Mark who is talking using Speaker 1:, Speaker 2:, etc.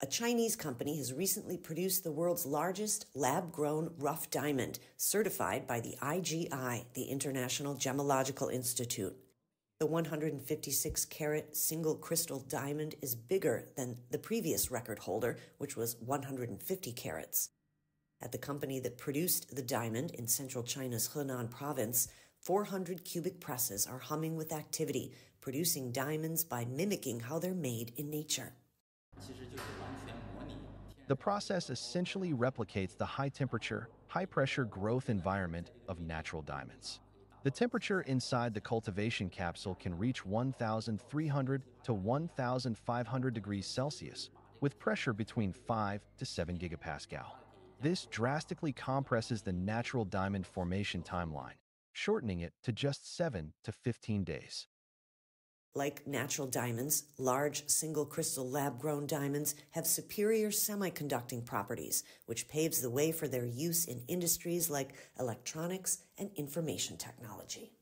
Speaker 1: A Chinese company has recently produced the world's largest lab grown rough diamond, certified by the IGI, the International Gemological Institute. The 156 carat single crystal diamond is bigger than the previous record holder, which was 150 carats. At the company that produced the diamond in central China's Henan province, 400 cubic presses are humming with activity, producing diamonds by mimicking how they're made in nature.
Speaker 2: The process essentially replicates the high temperature, high pressure growth environment of natural diamonds. The temperature inside the cultivation capsule can reach 1,300 to 1,500 degrees Celsius, with pressure between 5 to 7 gigapascal. This drastically compresses the natural diamond formation timeline, shortening it to just 7 to 15 days.
Speaker 1: Like natural diamonds, large single crystal lab grown diamonds have superior semiconducting properties, which paves the way for their use in industries like electronics and information technology.